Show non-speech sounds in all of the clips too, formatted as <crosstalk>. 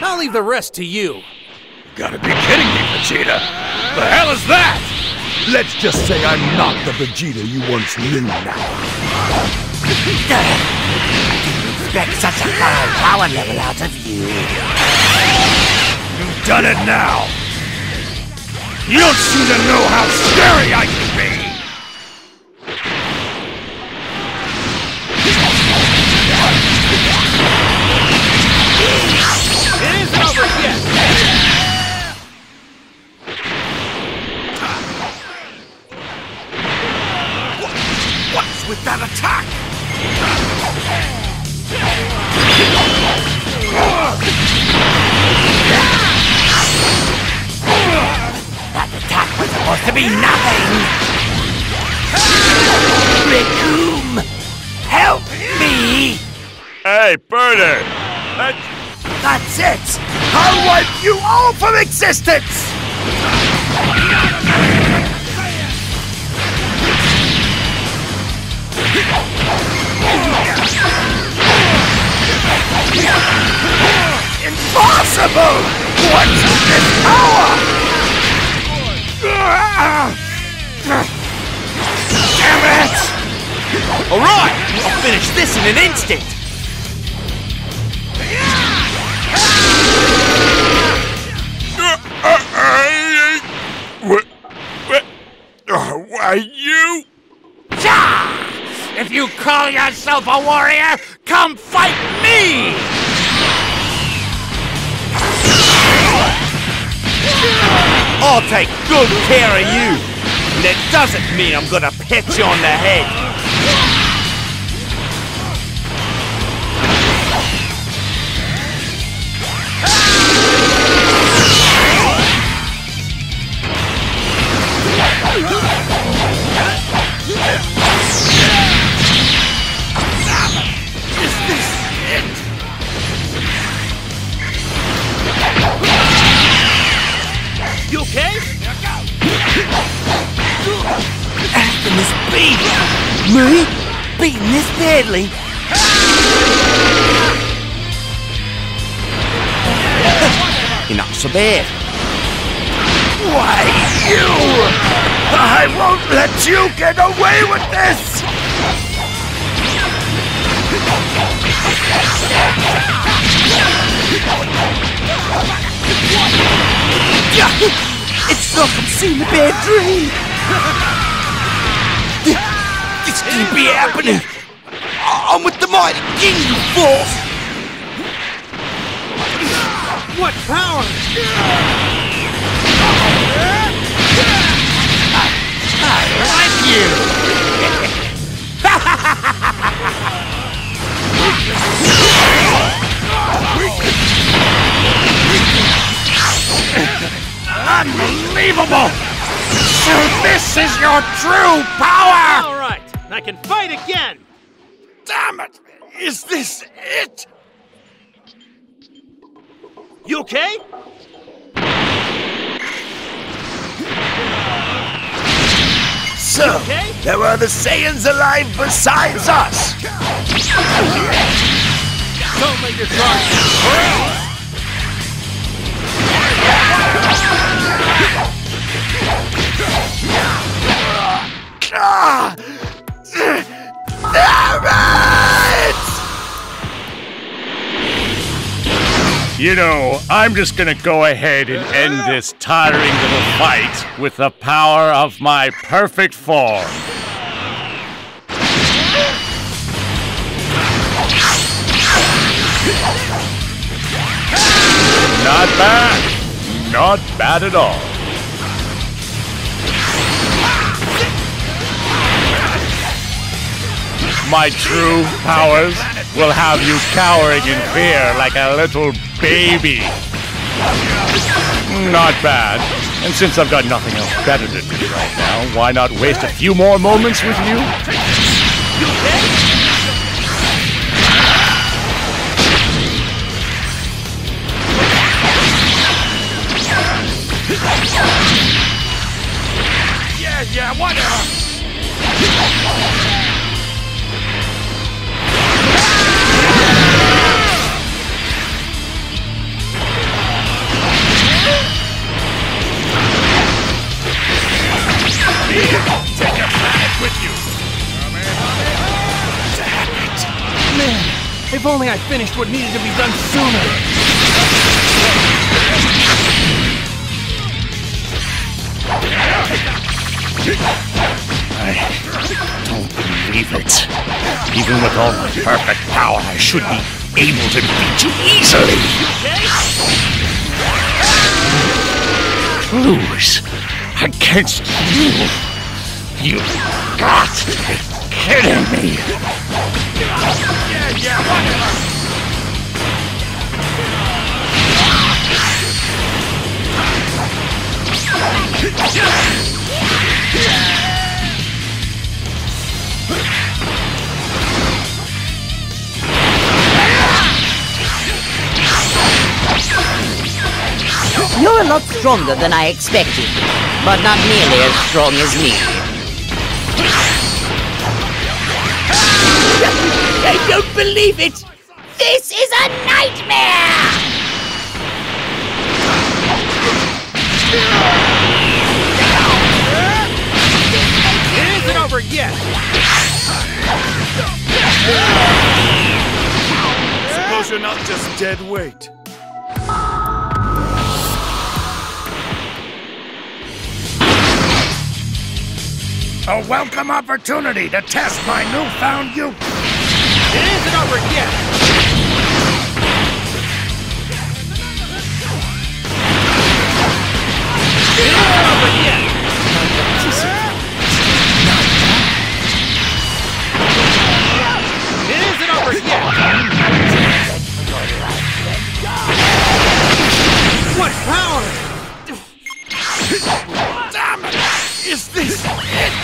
I'll leave the rest to you. Gotta be kidding me, Vegeta! The hell is that? Let's just say I'm not the Vegeta you once knew now. I didn't expect such a high power level out of you. You've done it now! You don't seem to know how scary I can be! Hey, Birder! That... That's it! I'll wipe you all from existence! Impossible! What's this power? Damn it! Alright! I'll finish this in an instant! Why you? If you call yourself a warrior, come fight me! I'll take good care of you! And it doesn't mean I'm gonna pet you on the head! Not bad. Why, you! I won't let you get away with this! It's like I'm seeing a bad dream! This can't be happening! I'm with the mighty king, you fools! What power? I like you! Unbelievable! So this is your true power! Alright, I can fight again! Damn it! Is this it? You okay? So, okay? there were the Saiyans alive besides us! Don't let your guard Ah! You know, I'm just gonna go ahead and end this tiring little fight with the power of my perfect form. Not bad. Not bad at all. My true powers will have you cowering in fear like a little baby. Not bad. And since I've got nothing else better to do right now, why not waste a few more moments with you? If only I finished what needed to be done sooner. I don't believe it. Even with all my perfect power, I should be able to beat you easily. Lose against you? You got to be kidding me. You're a lot stronger than I expected, but not nearly as strong as me. I don't believe it! This is a nightmare! It isn't over yet! Suppose you're not just dead weight. A welcome opportunity to test my newfound youth. It isn't over yet! It isn't over yet! It! What power! Damn it! Is this Felt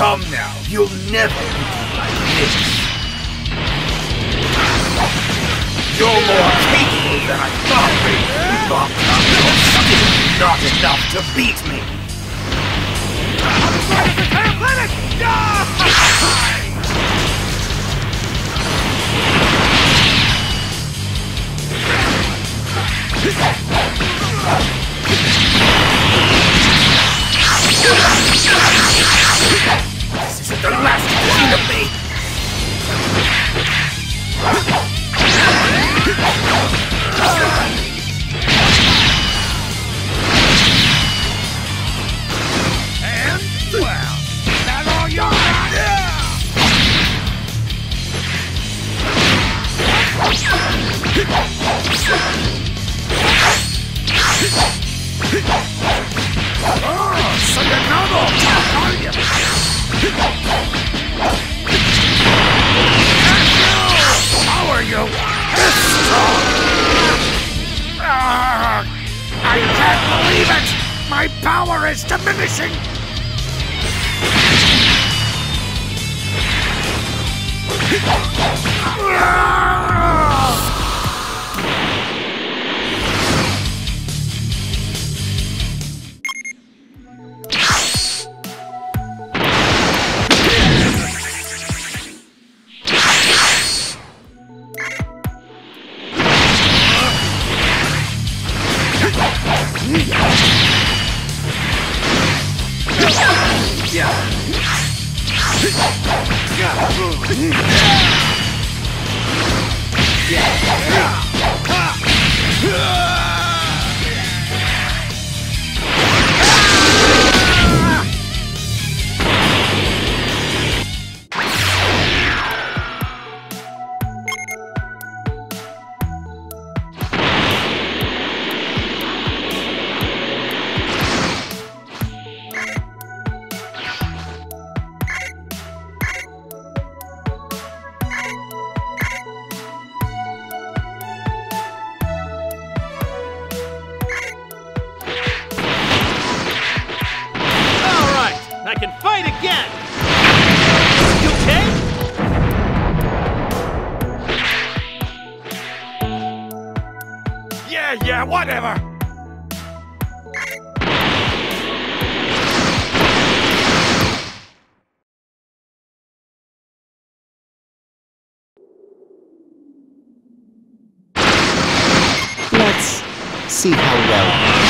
come now. You'll never be like this. You're more capable than I thought, you're not enough to beat me. This <laughs> isn't the last you've seen of me. And, well, all? Oh, so you're not all I can't believe it! My power is diminishing! <laughs> I can fight again! You okay? Yeah, yeah, whatever! Let's see how well...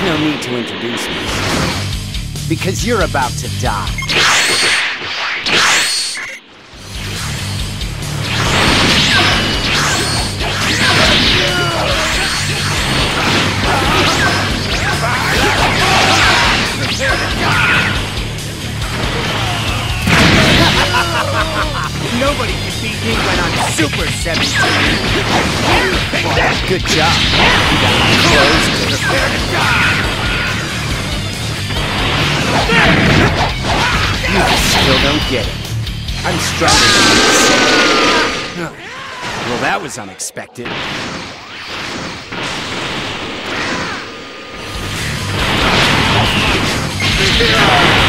There's no need to introduce me. Because you're about to die. Nobody can beat me Super 17. Good job. You got my clothes good. You still don't get it. I'm stronger than you. Well, that was unexpected. Careful